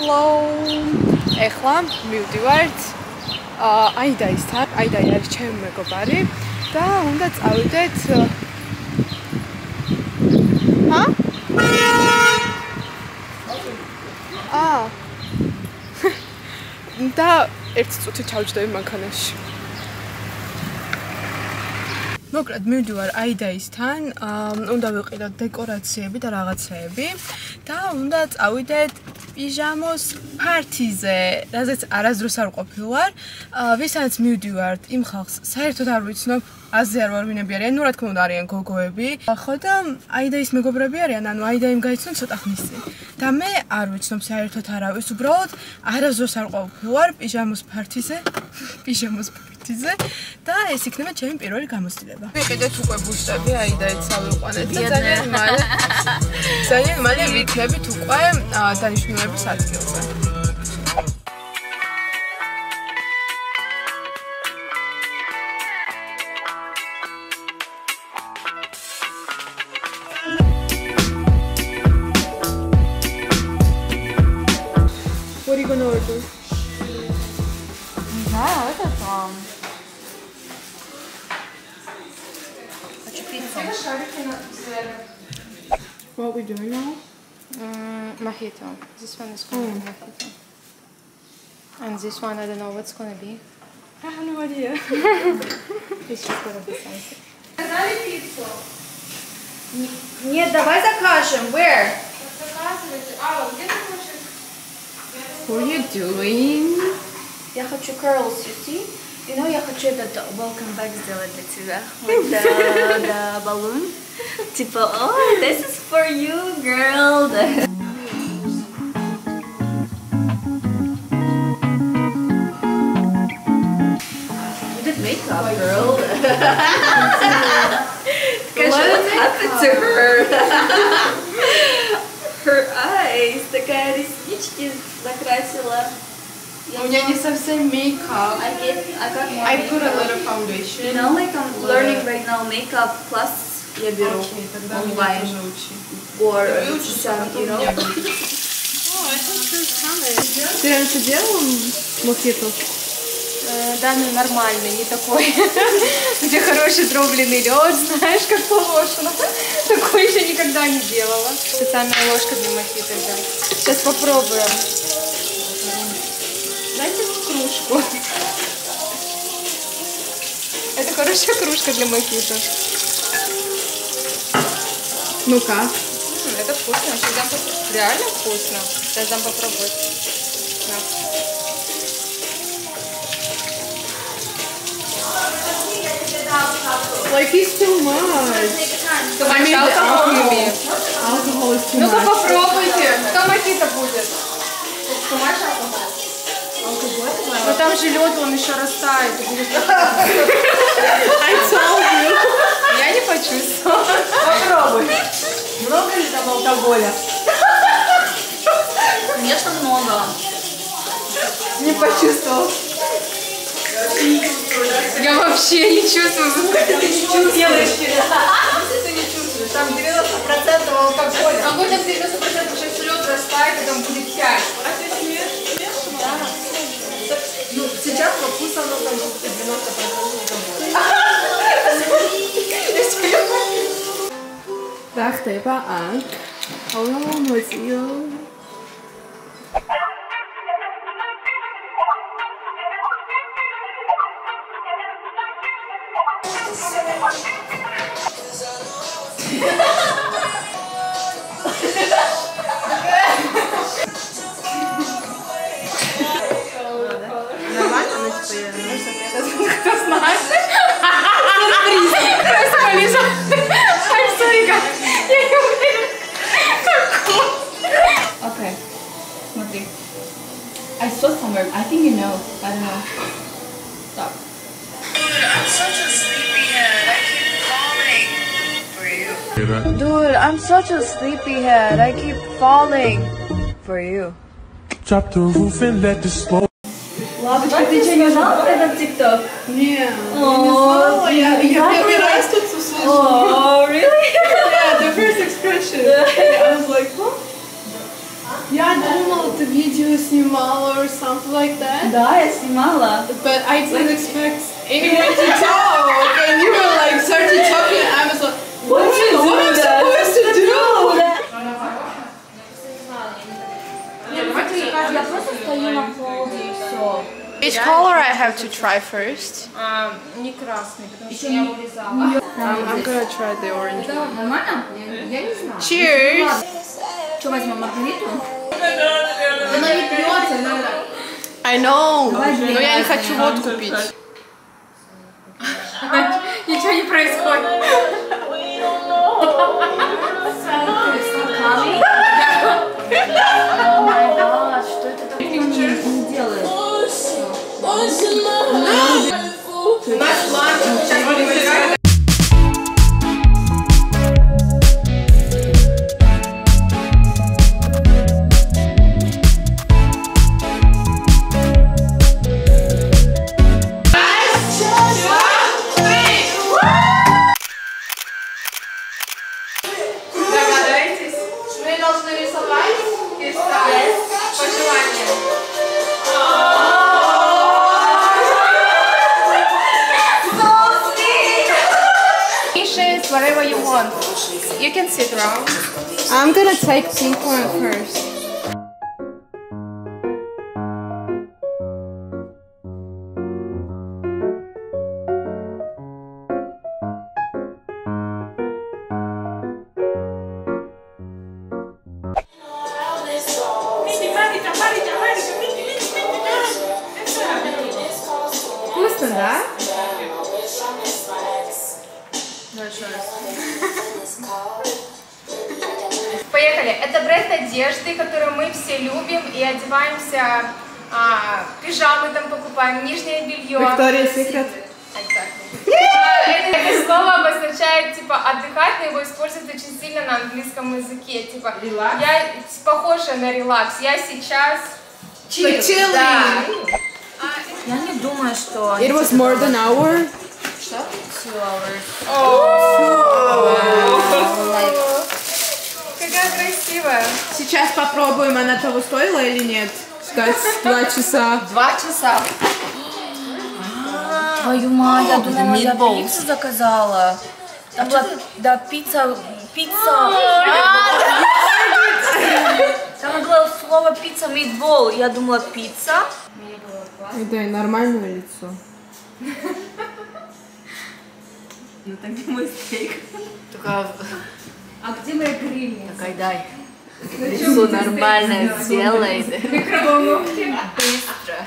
Hello. ეხლა მივდივართ აიდაისთან. აიდაი არის ჩემი მეგობარი და უნდა წავიდეთ ჰა? აა. და ერთ წუთი ჩავჯდები მანქანაში. მოკლედ მივდივარ აიდაისთან, უნდა ვიყიდოთ დეკორაციები და რაღაცეები და უნდა წავიდეთ პიჟამოს პარტიზე, რაზეც არასდროს არ ყოფილვარ. ვისაც მივდივართ იმ ხალხს, საერთოდ არ ვიცნობ, აზე არ ვარ ვინები არიან, ну რა თქმა უნდა არიან გოგოები. ხო და აიდაის მეგობრები არიან, ანუ აიდაიმ გაიცნო ცოტა ხნის წინ. და მე არ ვიცნობ საერთოდ არავის, უბრალოდ არასდროს არ ყოფილვარ პიჟამოს პარტიზე. პიჟამოს პარტიზე სიათიზე და ეს იქნება ჩემი პირველი გამოცდილება. ვიყიდეთ უკვე ბუშტები, აი და ეს ავიყვანეთ და ძალიან მალე ძალიან მალე ვიქნებით უკვე დანიშნულების ადგილზე. What are you going to order? Nah, that's a bomb. What are we doing now? Mm, mojito. This one is called mm. mojito. And this one, I don't know what's gonna be. I have no idea. This is gonna be something. Заказали пиццу? Нет, давай закажем. Where? Заказывайте. А, где ты хочешь? What are you doing? Я хочу curls, you see? You know, я хочу этот welcome back сделать для тебя. With the, the balloon. Типа, oh, this is for you, girl. you did makeup, girl. what happened to her? her eyes, такая реснички накрасила. У меня не совсем makeup. I get, I got more I put a little foundation. You know, like I'm learning right now makeup plus я беру Окей, тогда меня онлайн. тоже учи. Or you know. меня Ты раньше делал мохито? Э, Да, ну нормальный, не такой, где хороший дробленый лед, знаешь, как положено. Такой еще никогда не делала. Специальная ложка для мохито взять. Сейчас попробуем. Кружку. Это хорошая кружка для мохито. Ну-ка. М, Это вкусно, сейчас дам поп- Реально вкусно. Сейчас дам попробовать. На. Like it's too much. I mean? Alcohol is too Ну-ка попробуйте. Кто мохито будет? Too much Ну там же лед, он еще растает. и будет- I told you. Я не почувствовала. Попробуй. Много ли там алкоголя? Конечно, много. Не почувствовал. Я вообще не чувствую. Делаешь Ты не чувствуешь. Там 90% алкоголя. Какой там 90% сейчас лед растает, и там будет 5. რა ხდება აქ? აუ მოწიო. I'm such a sleepyhead. I keep falling for you. Drop the roof and let the smoke. Ладочка, ты что, не знала этот тикток? Не, я не О, знала, я, я первый раз тут услышала. О, really? Yeah, the first expression. I was like, huh? Я думала, это видео снимала or something like that. Да, я снимала. But I didn't expect anyone to talk, and you were like started talking. and I was like, what, am I- what am I Which color I have to try first? А, не красный, потому что я вырезала. Um, I'm gonna try the orange. Нормально? Я не знаю. Cheers! Что возьмем, Маргариту? Она не пьется, надо. I know, но я не хочу водку пить. Ничего не происходит. Мы должны рисовать и ставить пожелания. Fishes, whatever you want. You can sit around. I'm gonna take pink one first. Одежды, который мы все любим и одеваемся. а, пижамы там покупаем, нижнее белье. Exactly. А, Это, это слово обозначает типа отдыхать, но его используют очень сильно на английском языке. Типа Релакс? я похожа на релакс. Я сейчас chill. chilling. Да. Я не думаю, что... It was more than an hour. Two hours. Like, Какая красивая. Сейчас попробуем, она того стоила или нет. Ждать два часа. Два часа. Твою мать, я думала, я пиццу заказала. Там была, да, пицца, пицца. Там было слово пицца, митбол. Я думала, пицца. Да, и нормальное лицо. Ну так где мой стейк? Только... А где мои грильни? Такая, дай. Лицо нормальное сделай. Быстро.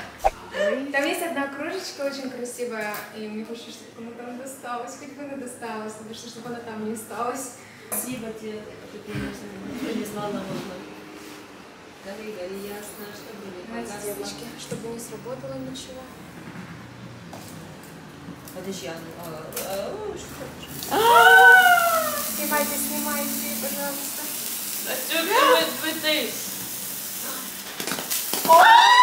Там есть одна кружечка очень красивая, и мне хочется, чтобы она там досталась, хоть бы она досталась, потому что чтобы она там не осталась. Спасибо тебе, что ты принесла на можно. Гори, гори, ясно, что будет. Давайте, девочки, чтобы не сработало ничего. Подожди, а, Let's do it with, with this. Oh!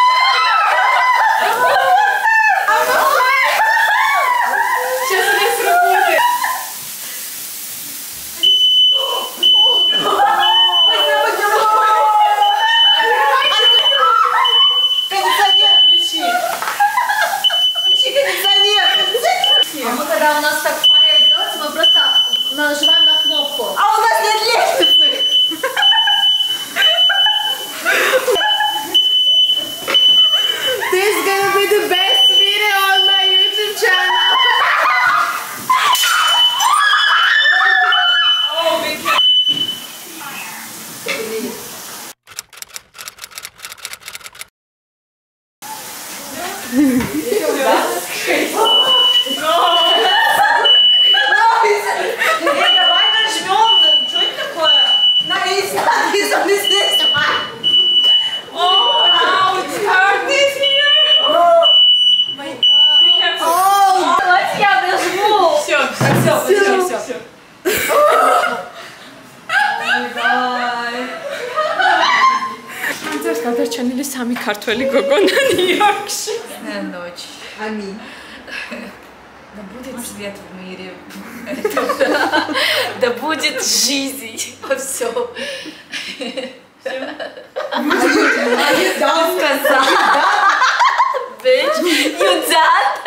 Yeah. ჩაჩენილი სამი ქართველი გოგონა ნიუ-იორკში. ნოჩი. ამი. Да будет свет в мире. Да будет жизнь. Все. Все. Bitch, you done?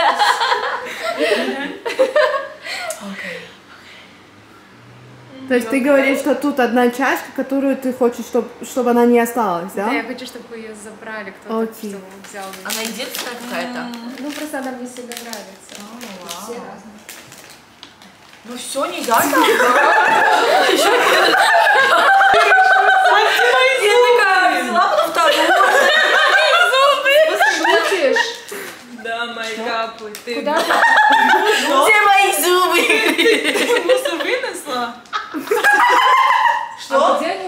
То есть ты говоришь, что тут одна чашка, которую ты хочешь, чтобы, чтобы она не осталась, да? Да, я хочу, чтобы ее забрали, кто-то Окей. чтобы взял. её. Она единственная какая-то? Ну, просто она мне сильно нравится. Все разные. Ну все, не я там. Я такая взяла вторую. Шутишь? Да, мои капы. Ты Куда ты? Где мои зубы? Мусор вынесла? А где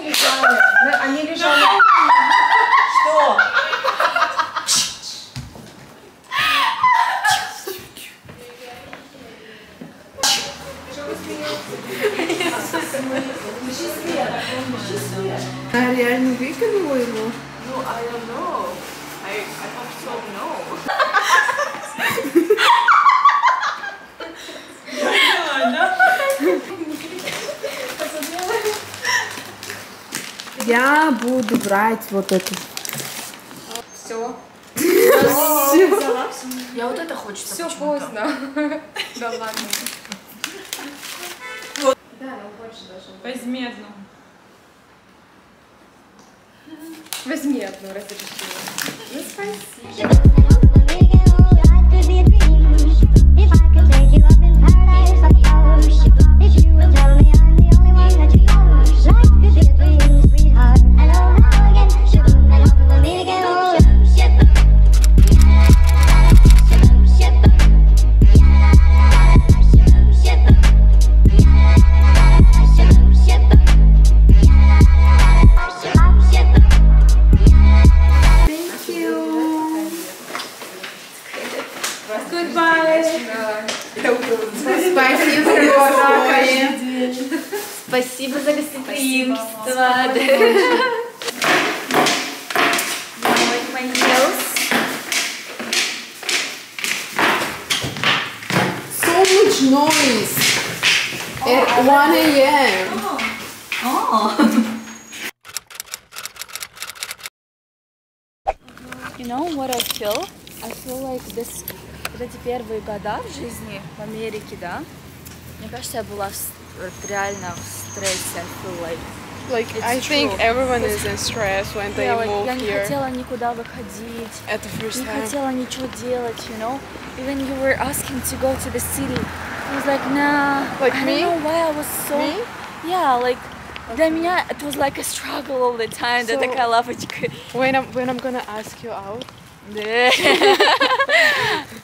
буду брать вот эту. Все. Я вот это хочется Все поздно. Да ладно. Да, нам больше должно быть. Возьми одну. Возьми одну разрешила. Ну. Спасибо Much noise. At 1 a.m. You know what I feel? I feel like this, вот эти первые года в жизни в Америке, да, мне кажется, я была в реально в стрессе, I feel like. Like, It's I think true. everyone is in stress when they Yeah, like, move я не here хотела никуда выходить, at the first не time. хотела ничего делать, you know? Even you were asking to go to the city. I was like, nah. Like I me? don't know why I was so... Me? Yeah, like, для меня it was like a struggle all the time. Да, So- такая лапочка. When I'm when I'm gonna ask you out, Да.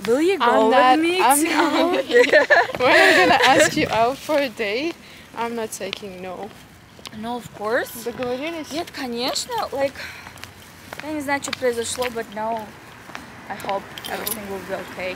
Will you go I'm with not. me I'm too? not. when I'm gonna ask you out for a date, I'm not taking no. No, of course. Договорились? Нет, конечно, like, я не знаю, что произошло, but now I hope everything will be okay.